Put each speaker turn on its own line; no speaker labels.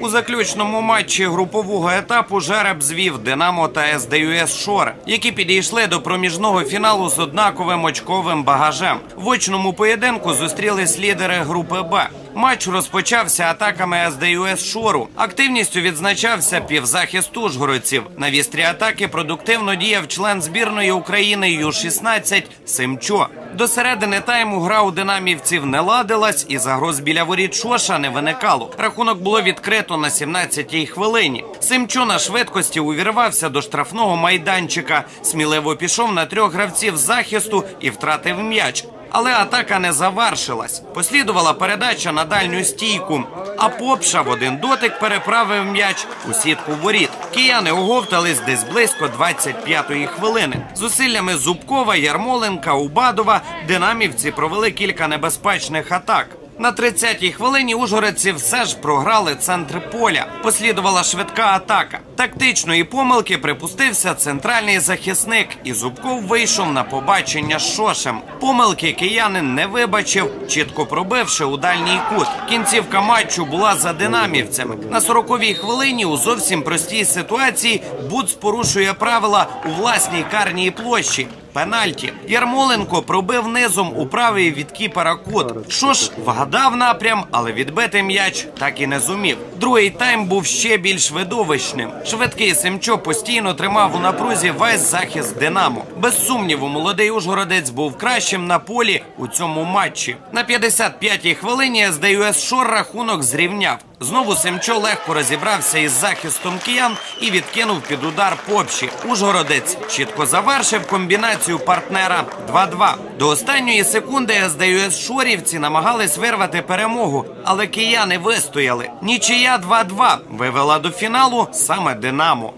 У заключному матчі групового етапу жереб звів Динамо та СДЮСШОР, які підійшли до проміжного фіналу з однаковим очковим багажем. В очному поєдинку зустрілись лідери групи Б. Матч розпочався атаками СДЮСШОРу. Активністю відзначався півзахист ужгородців. На вістрі атаки продуктивно діяв член збірної України Ю-16 Симчо. До середини тайму гра у динамівців не ладилась, і загроз біля воріт Шоша не виникало. Рахунок було відкрито на 17-й хвилині. Симчо на швидкості увірвався до штрафного майданчика. Сміливо пішов на трьох гравців захисту і втратив м'яч. Але атака не завершилась. Послідувала передача на дальню стійку. А Попша в один дотик переправив м'яч у сітку воріт. Кияни оговтались десь близько 25-ї хвилини. Зусиллями Зубкова, Ярмоленка, Убадова динамівці провели кілька небезпечних атак. На 30-й хвилині ужгородці все ж програли центр поля. Послідувала швидка атака. Тактичної помилки припустився центральний захисник, і Зубков вийшов на побачення з Шошем. Помилки киянин не вибачив, чітко пробивши у дальній кут. Кінцівка матчу була за динамівцями. На 40-й хвилині у зовсім простій ситуації Буц порушує правила у власній карній площі. Пенальті Ярмоленко пробив низом у правий від кіпера кут. Шош вгадав напрям, але відбити м'яч так і не зумів. Другий тайм був ще більш видовищним. Швидкий Семчо постійно тримав у напрузі весь захист Динамо. Без сумніву, молодий Ужгородець був кращим на полі у цьому матчі. На 55-й хвилині СДЮС Шор рахунок зрівняв. Знову Семчо легко розібрався із захистом киян і відкинув під удар попші. Ужгородець чітко завершив комбінацію партнера 2-2. До останньої секунди СДЮС Шорівці намагались вирвати перемогу, але кияни вистояли. Нічия 2-2 вивела до фіналу саме Динамо.